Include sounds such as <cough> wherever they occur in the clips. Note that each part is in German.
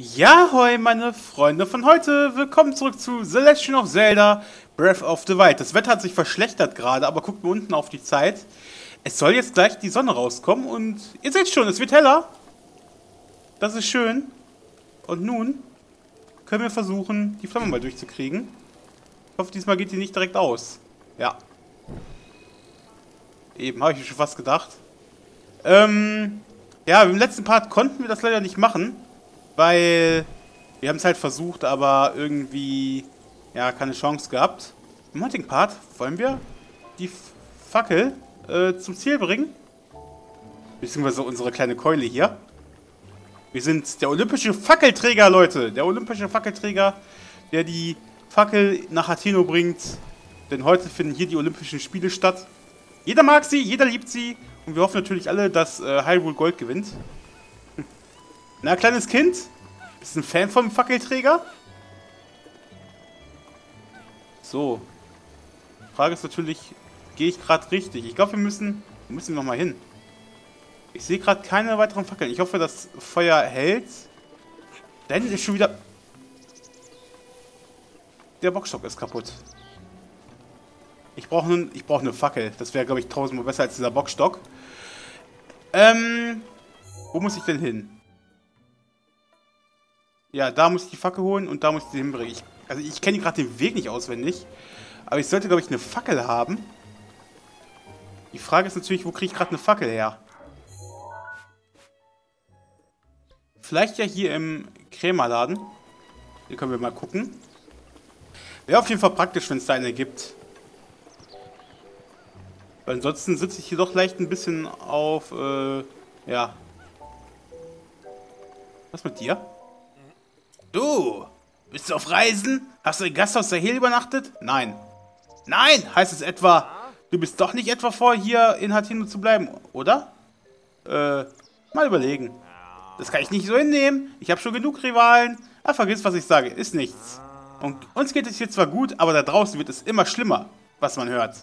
Ja, hoi, meine Freunde von heute. Willkommen zurück zu The Legend of Zelda Breath of the Wild. Das Wetter hat sich verschlechtert gerade, aber guckt mal unten auf die Zeit. Es soll jetzt gleich die Sonne rauskommen und ihr seht schon, es wird heller. Das ist schön. Und nun können wir versuchen, die Flamme mal durchzukriegen. Ich hoffe, diesmal geht die nicht direkt aus. Ja. Eben, habe ich mir schon fast gedacht. Ähm, ja, im letzten Part konnten wir das leider nicht machen, weil wir haben es halt versucht, aber irgendwie, ja, keine Chance gehabt. Im heutigen Part wollen wir die Fackel äh, zum Ziel bringen. Beziehungsweise unsere kleine Keule hier. Wir sind der olympische Fackelträger, Leute. Der olympische Fackelträger, der die Fackel nach Atheno bringt. Denn heute finden hier die Olympischen Spiele statt. Jeder mag sie, jeder liebt sie. Und wir hoffen natürlich alle, dass äh, Hyrule Gold gewinnt. Na, kleines Kind? Bist du ein Fan vom Fackelträger? So. Frage ist natürlich, gehe ich gerade richtig? Ich glaube, wir müssen, wir müssen noch mal hin. Ich sehe gerade keine weiteren Fackeln. Ich hoffe, das Feuer hält. Denn ist schon wieder... Der Bockstock ist kaputt. Ich brauche nun, ich brauche eine Fackel. Das wäre, glaube ich, tausendmal besser als dieser Bockstock. Ähm, wo muss ich denn hin? Ja, da muss ich die Fackel holen und da muss ich sie hinbringen. Ich, also ich kenne gerade den Weg nicht auswendig. Aber ich sollte, glaube ich, eine Fackel haben. Die Frage ist natürlich, wo kriege ich gerade eine Fackel her? Vielleicht ja hier im Krämerladen. Hier können wir mal gucken. Wäre auf jeden Fall praktisch, wenn es da eine gibt. Weil ansonsten sitze ich hier doch leicht ein bisschen auf, äh, ja. Was mit dir? Du, bist du auf Reisen? Hast du im Gasthaus der Hill übernachtet? Nein. Nein, heißt es etwa, du bist doch nicht etwa vor, hier in Hatino zu bleiben, oder? Äh, mal überlegen. Das kann ich nicht so hinnehmen. Ich habe schon genug Rivalen. Ah, vergiss, was ich sage. Ist nichts. Und uns geht es hier zwar gut, aber da draußen wird es immer schlimmer, was man hört.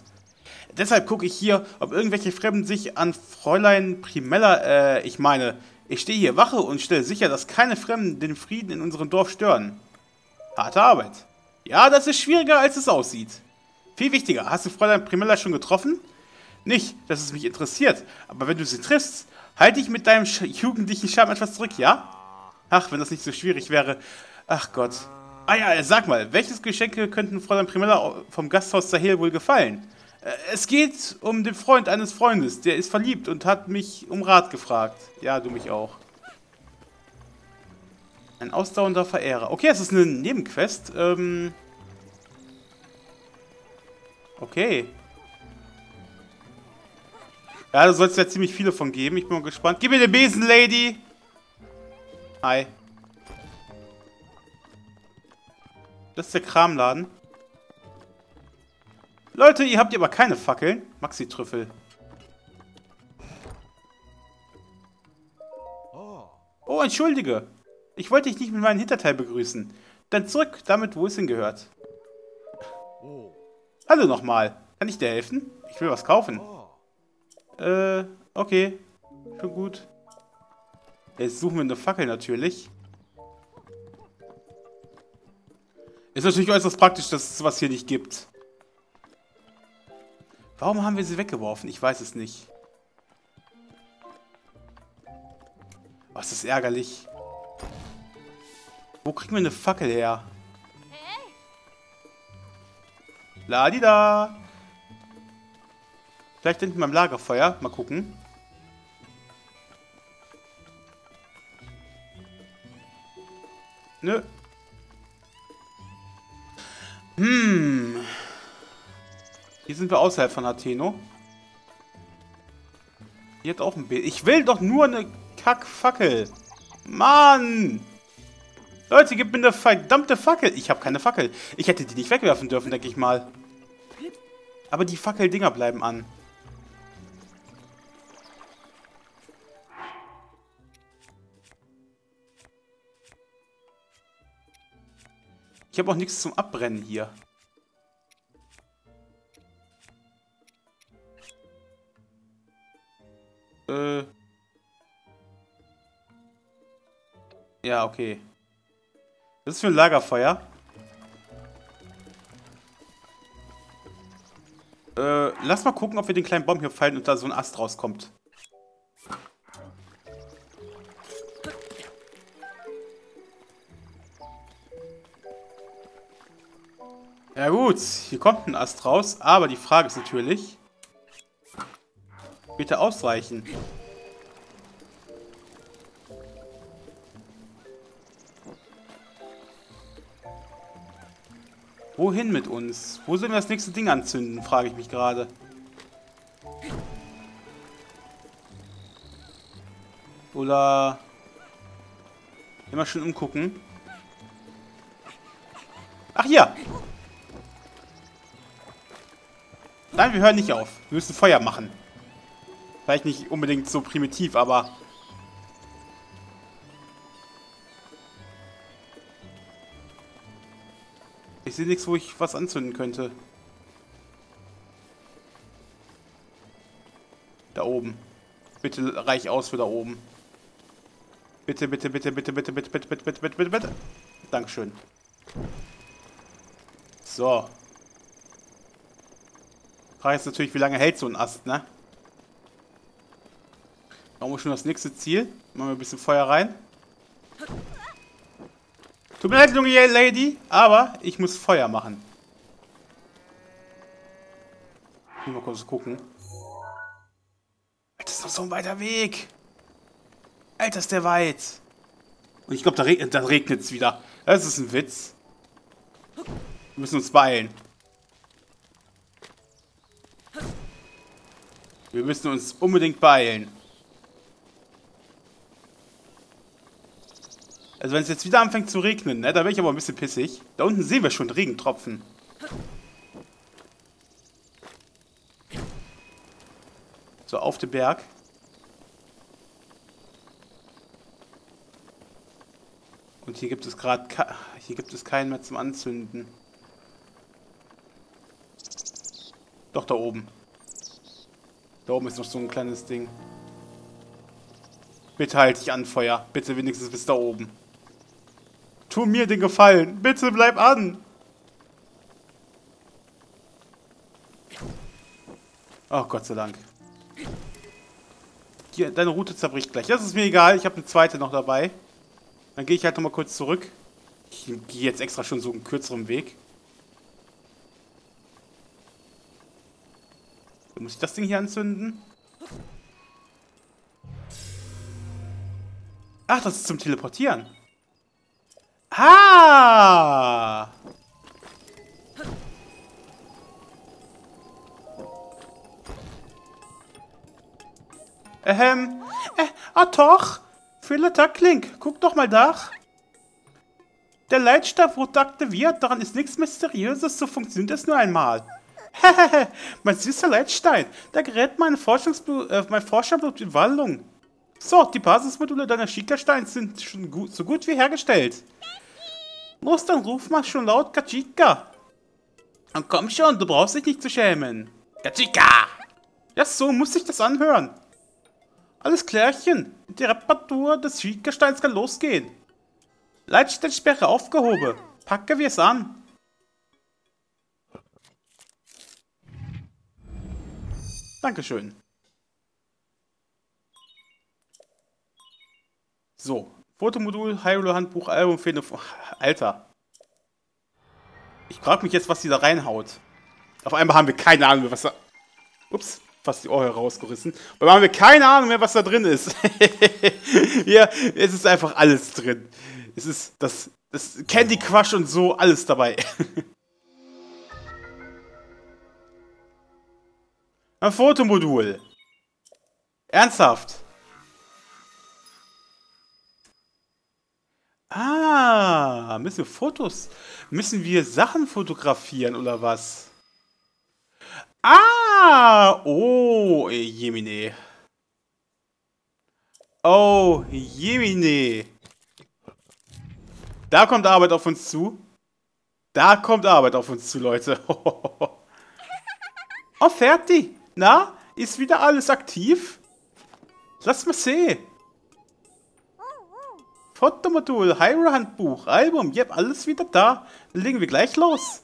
Deshalb gucke ich hier, ob irgendwelche Fremden sich an Fräulein Primella, äh, ich meine, ich stehe hier Wache und stelle sicher, dass keine Fremden den Frieden in unserem Dorf stören. Harte Arbeit. Ja, das ist schwieriger, als es aussieht. Viel wichtiger, hast du Fräulein Primella schon getroffen? Nicht, dass es mich interessiert, aber wenn du sie triffst, halte ich mit deinem jugendlichen Charme etwas zurück, ja? Ach, wenn das nicht so schwierig wäre. Ach Gott. Ah ja, sag mal, welches Geschenke könnten Fräulein Primella vom Gasthaus Sahel wohl gefallen? Äh, es geht um den Freund eines Freundes. Der ist verliebt und hat mich um Rat gefragt. Ja, du mich auch. Ein ausdauernder Verehrer. Okay, es ist eine Nebenquest. Ähm okay. Ja, da soll es ja ziemlich viele von geben. Ich bin mal gespannt. Gib mir den Besen, Lady! Hi. Das ist der Kramladen. Leute, ihr habt aber keine Fackeln. Maxi-Trüffel. Oh, entschuldige. Ich wollte dich nicht mit meinem Hinterteil begrüßen. Dann zurück damit, wo es hingehört. Hallo nochmal. Kann ich dir helfen? Ich will was kaufen. Äh, okay. Schon gut. Jetzt suchen wir eine Fackel natürlich. Ist natürlich äußerst praktisch, dass es sowas hier nicht gibt. Warum haben wir sie weggeworfen? Ich weiß es nicht. Was ist ärgerlich. Wo kriegen wir eine Fackel her? Ladida! Vielleicht hinten beim Lagerfeuer. Mal gucken. Nö. Hm. Hier sind wir außerhalb von Atheno. Hier hat auch ein Bild. Ich will doch nur eine Kackfackel. Mann! Leute, gib mir eine verdammte Fackel. Ich habe keine Fackel. Ich hätte die nicht wegwerfen dürfen, denke ich mal. Aber die Fackeldinger bleiben an. Ich habe auch nichts zum Abbrennen hier. Äh. Ja, okay. Das ist für ein Lagerfeuer. Äh, lass mal gucken, ob wir den kleinen Baum hier fallen und da so ein Ast rauskommt. Ja gut, hier kommt ein Ast raus, aber die Frage ist natürlich, bitte ausreichen. Wohin mit uns? Wo sollen wir das nächste Ding anzünden, frage ich mich gerade. Oder immer schön umgucken. Ach hier! Nein, wir hören nicht auf. Wir müssen Feuer machen. Vielleicht nicht unbedingt so primitiv, aber Ich sehe nichts, wo ich was anzünden könnte. Da oben. Bitte reich aus für da oben. Bitte, bitte, bitte, bitte, bitte, bitte, bitte, bitte, bitte, bitte, bitte, bitte. Dankeschön. So. Frage ist natürlich, wie lange hält so ein Ast, ne? Machen wir schon das nächste Ziel. Machen wir ein bisschen Feuer rein. Tut mir leid, junge Lady, aber ich muss Feuer machen. Mal kurz gucken. Das ist noch so ein weiter Weg. Alter, ist der weit. Und ich glaube, da, reg da regnet es wieder. Das ist ein Witz. Wir müssen uns beeilen. Wir müssen uns unbedingt beeilen. Also wenn es jetzt wieder anfängt zu regnen, ne, da wäre ich aber ein bisschen pissig. Da unten sehen wir schon Regentropfen. So, auf den Berg. Und hier gibt es gerade hier gibt es keinen mehr zum Anzünden. Doch, da oben. Da oben ist noch so ein kleines Ding. Bitte halt dich an, Feuer. Bitte wenigstens bis da oben. Tu mir den Gefallen. Bitte bleib an. Oh, Gott sei Dank. Hier, deine Route zerbricht gleich. Das ist mir egal. Ich habe eine zweite noch dabei. Dann gehe ich halt nochmal kurz zurück. Ich gehe jetzt extra schon so einen kürzeren Weg. Muss ich das Ding hier anzünden? Ach, das ist zum Teleportieren. Ah! Ähm, äh, ah doch. Fehler Tackling. Guck doch mal da. Der Leitstab wurde aktiviert. Daran ist nichts Mysteriöses. So funktioniert es nur einmal. Hehehe, <laughs> mein süßer Leitstein. Da gerät mein, Forschungsblut, äh, mein Forscherblut in Wallung. So, die Basismodule deiner Schickersteins sind schon gut, so gut wie hergestellt. Los, dann ruf mal schon laut Kachika. Und komm schon, du brauchst dich nicht zu schämen. Kachika! Ja, so muss sich das anhören. Alles klärchen. Die Reparatur des Schickersteins kann losgehen. Leitstellsperre aufgehoben. Packe wir es an. Dankeschön. So, Fotomodul, Hyrule-Handbuch, Album, Fehde... Alter. Ich frage mich jetzt, was die da reinhaut. Auf einmal haben wir keine Ahnung mehr, was da... Ups, fast die Ohren rausgerissen. Auf einmal haben wir keine Ahnung mehr, was da drin ist. <laughs> ja, es ist einfach alles drin. Es ist das, das Candy Crush und so, alles dabei. <laughs> Ein Fotomodul. Ernsthaft. Ah, müssen wir Fotos, müssen wir Sachen fotografieren oder was? Ah, oh, Jemine. Oh, Jemine. Da kommt Arbeit auf uns zu. Da kommt Arbeit auf uns zu, Leute. <laughs> oh, fertig. Na, ist wieder alles aktiv? Lass mal sehen. Fotomodul, Hyrule-Handbuch, Album, yep, alles wieder da. Dann legen wir gleich los.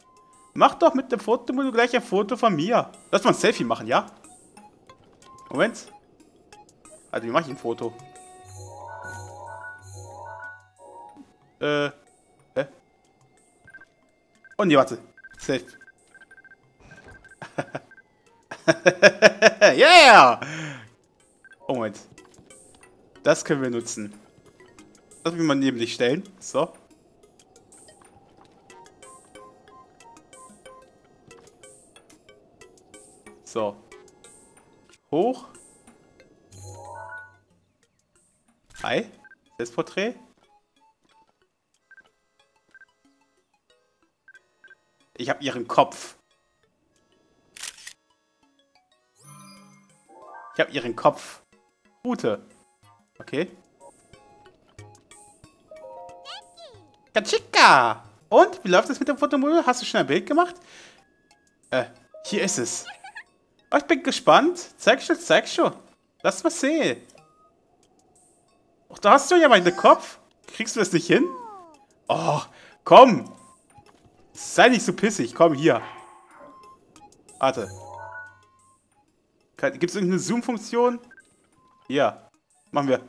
Mach doch mit dem Fotomodul gleich ein Foto von mir. Lass mal ein Selfie machen, ja? Moment. Also, wie mache ich ein Foto? Äh. Hä? Oh nee, warte. Safe. <laughs> yeah! Oh, Moment. Das können wir nutzen. Lass mich mal neben dich stellen. So. So. Hoch. Hi. Selbstporträt. Ich habe ihren Kopf. Ich habe ihren Kopf. Gute. Okay. Kachika! Und, wie läuft es mit dem Fotomodul? Hast du schon ein Bild gemacht? Äh, hier ist es. Oh, ich bin gespannt. Zeig schon, zeig schon. Lass mal sehen. Ach, da hast du ja meinen Kopf. Kriegst du das nicht hin? Oh, komm. Sei nicht so pissig. Komm, hier. Warte. Gibt es irgendeine Zoom-Funktion? Hier. Machen wir.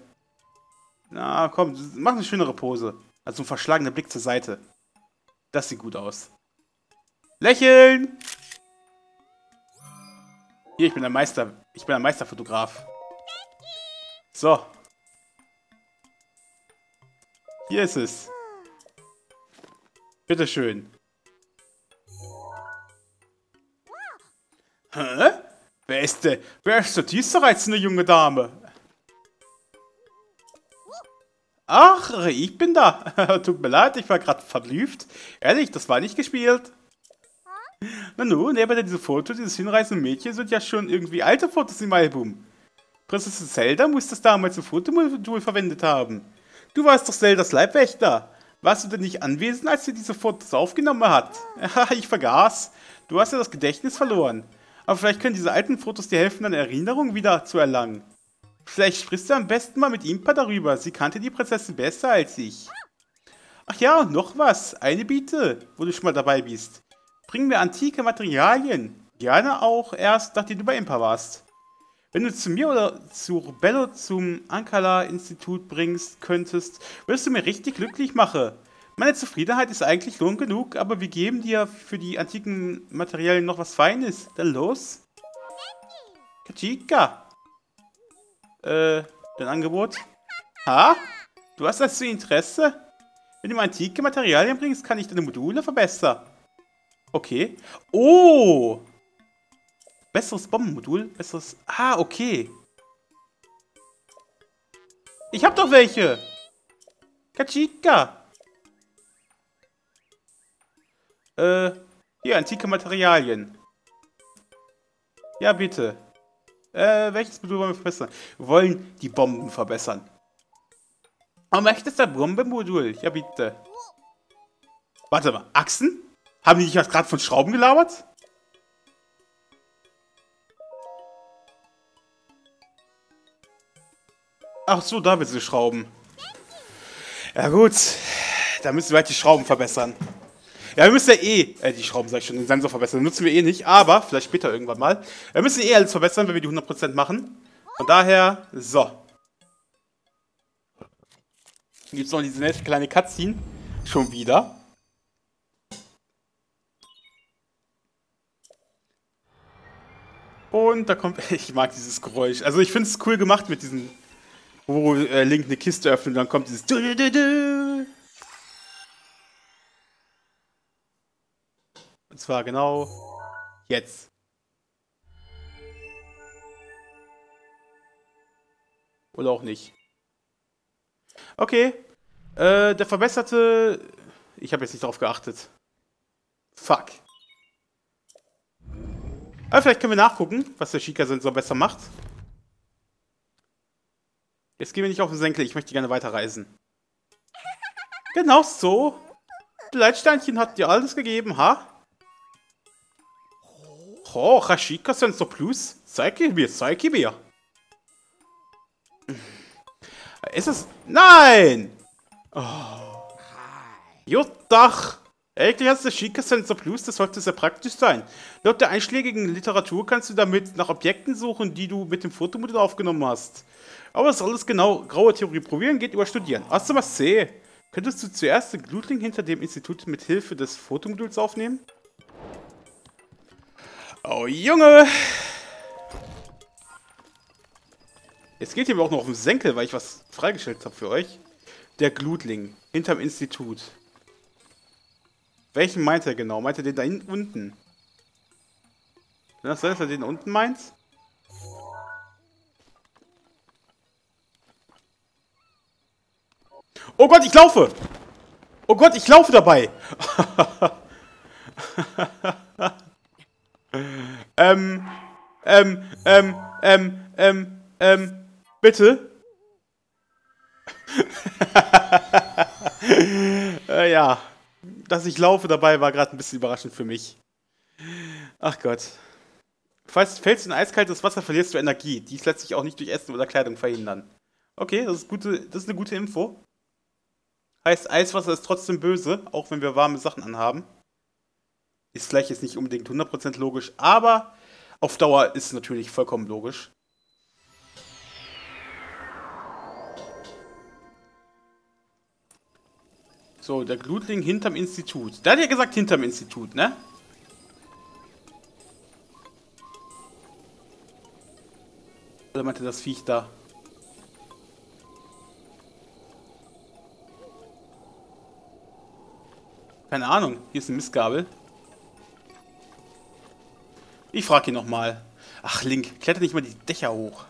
Na, komm. Mach eine schönere Pose. Also ein verschlagener Blick zur Seite. Das sieht gut aus. Lächeln! Hier, ich bin der Meister. Ich bin der Meisterfotograf. So. Hier ist es. Bitteschön. Hä? Wer ist der? Wer ist der diese reizende junge Dame? Ach, ich bin da. <laughs> Tut mir leid, ich war gerade verblüfft. Ehrlich, das war nicht gespielt. Na nun, neben diesem Foto dieses hinreißenden Mädchen sind ja schon irgendwie alte Fotos im Album. Prinzessin Zelda muss das damals ein Fotomodul verwendet haben. Du warst doch Zeldas Leibwächter. Warst du denn nicht anwesend, als sie diese Fotos aufgenommen hat? <laughs> Ich vergaß. Du hast ja das Gedächtnis verloren. Aber vielleicht können diese alten Fotos dir helfen, deine Erinnerung wieder zu erlangen. Vielleicht sprichst du am besten mal mit Impa darüber. Sie kannte die Prinzessin besser als ich. Ach ja, und noch was. Eine Bitte, wo du schon mal dabei bist. Bring mir antike Materialien. Gerne auch erst, nachdem du bei Impa warst. Wenn du zu mir oder zu Bello zum Ankala-Institut bringst könntest, würdest du mir richtig glücklich machen. Meine Zufriedenheit ist eigentlich Lohn genug, aber wir geben dir für die antiken Materialien noch was Feines. Dann los. Kachika. Äh, dein Angebot? Ha? Du hast also Interesse? Wenn du mir antike Materialien bringst, kann ich deine Module verbessern. Okay. Oh! Besseres Bombenmodul? Besseres... Ah, okay. Ich hab doch welche! Kachika! Äh, hier, antike Materialien. Ja, bitte. Äh, welches Modul wollen wir verbessern? Wir wollen die Bomben verbessern. Aber möchtest du ein Bombenmodul? Ja, bitte. Warte mal, Achsen? Haben die nicht gerade von Schrauben gelabert? Ach so, da willst du schrauben. Ja gut, da müssen wir halt die Schrauben verbessern. Ja, wir müssen ja eh, äh, die Schrauben sag ich schon, den Sensor verbessern. Den nutzen wir eh nicht, aber vielleicht später irgendwann mal. Wir müssen eh alles verbessern, wenn wir die 100% machen. Von daher, so. Gibt es noch diese nette kleine Cutscene. Schon wieder. Und da kommt, <laughs> ich mag dieses Geräusch. Also ich finde es cool gemacht mit diesen, wo äh, Link eine Kiste öffnet und dann kommt dieses. Und zwar genau jetzt. Oder auch nicht. Okay. Äh, der verbesserte... Ich habe jetzt nicht darauf geachtet. Fuck. Aber vielleicht können wir nachgucken, was der Shika-Sensor besser macht. Jetzt gehen wir nicht auf den Senkel, ich möchte gerne weiterreisen. Genau so. Leitsteinchen hat dir alles gegeben, ha? Oh, Rashika Sensor Plus. Zeig mir, zeig mir. Ist es... Nein! Oh. Jo, Dach! Eigentlich hast du Chica Sensor Plus, das sollte sehr praktisch sein. Laut der einschlägigen Literatur kannst du damit nach Objekten suchen, die du mit dem Fotomodul aufgenommen hast. Aber das alles genau graue Theorie probieren geht über Studieren. Hast du was C? Könntest du zuerst den Glutling hinter dem Institut mit Hilfe des Fotomoduls aufnehmen? Oh Junge! Jetzt geht ihr mir auch noch auf den Senkel, weil ich was freigestellt habe für euch. Der Glutling hinterm Institut. Welchen meint er genau? Meint er den da hinten unten? Kann das sein, dass er den unten meint? Oh Gott, ich laufe! Oh Gott, ich laufe dabei! <laughs> ähm, ähm, ähm, ähm, ähm, ähm, bitte? <laughs> äh, ja dass ich laufe dabei, war gerade ein bisschen überraschend für mich. Ach Gott. Falls fällst du in eiskaltes Wasser, verlierst du Energie. Dies lässt sich auch nicht durch Essen oder Kleidung verhindern. Okay, das ist, gute, das ist eine gute Info. Heißt, Eiswasser ist trotzdem böse, auch wenn wir warme Sachen anhaben. Ist vielleicht jetzt nicht unbedingt 100% logisch, aber auf Dauer ist es natürlich vollkommen logisch. So, der Glutling hinterm Institut. Der hat ja gesagt hinterm Institut, ne? Oder meinte das Viech da? Keine Ahnung. Hier ist eine Mistgabel. Ich frage ihn nochmal. Ach, Link, kletter nicht mal die Dächer hoch.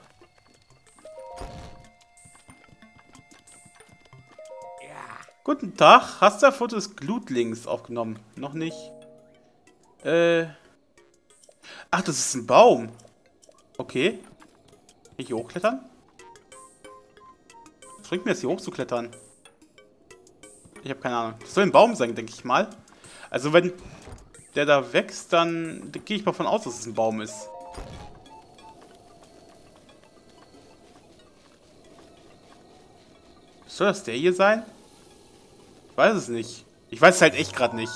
Guten Tag. Hast du ein Foto des Glutlings aufgenommen? Noch nicht. Äh. Ach, das ist ein Baum. Okay. Kann ich hier hochklettern? Was bringt mir das hier hochzuklettern? Ich habe keine Ahnung. Das soll ein Baum sein, denke ich mal. Also wenn der da wächst, dann gehe ich mal von aus, dass es ein Baum ist. Soll das der hier sein? Ich weiß es nicht. Ich weiß es halt echt gerade nicht.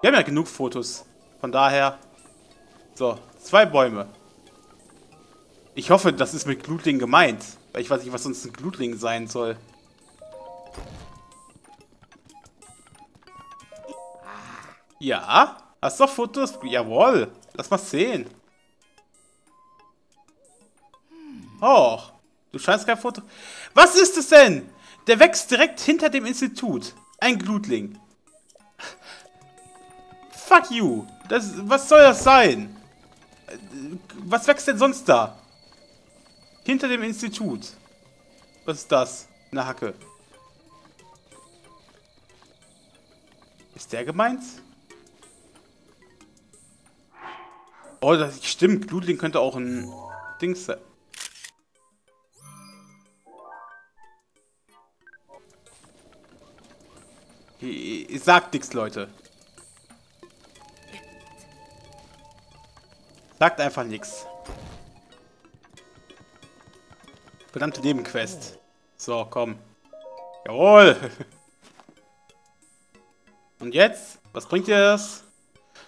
Wir haben ja genug Fotos. Von daher. So, zwei Bäume. Ich hoffe, das ist mit Glutling gemeint. Weil ich weiß nicht, was sonst ein Glutling sein soll. Ja. Hast du Fotos? Jawohl. Lass mal sehen. Oh, du scheinst kein Foto. Was ist es denn? Der wächst direkt hinter dem Institut. Ein Glutling. Fuck you. Das, was soll das sein? Was wächst denn sonst da? Hinter dem Institut. Was ist das? Eine Hacke. Ist der gemeint? Oh, das stimmt. Glutling könnte auch ein Dings sein. Ich sag nichts, Leute. Sagt einfach nichts. Verdammte Nebenquest. So, komm. Jawohl. <laughs> Und jetzt? Was bringt dir das?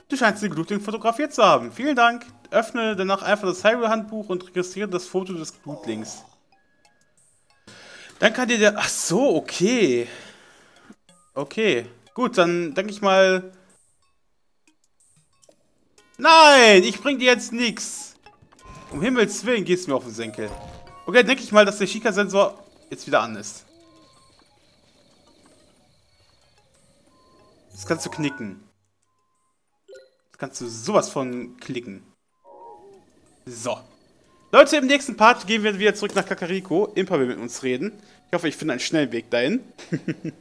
Du scheinst den Glutling fotografiert zu haben. Vielen Dank. Öffne danach einfach das Hyrule-Handbuch und registriere das Foto des Glutlings. Dann kann dir der... Ach so, okay. Okay. Gut, dann denke ich mal... Nein, ich bring dir jetzt nichts. Um Himmels Willen gehst du mir auf den Senkel. Okay, denke ich mal, dass der Shika-Sensor jetzt wieder an ist. Das kannst du knicken kannst du sowas von klicken. So. Leute, im nächsten Part gehen wir wieder zurück nach Kakariko. Impa will mit uns reden. Ich hoffe, ich finde einen schnellen Weg dahin. <laughs>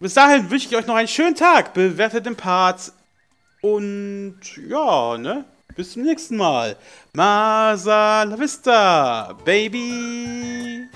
Bis dahin wünsche ich euch noch einen schönen Tag. Bewertet den Part. Und ja, ne? Bis zum nächsten Mal. Masa la vista, baby.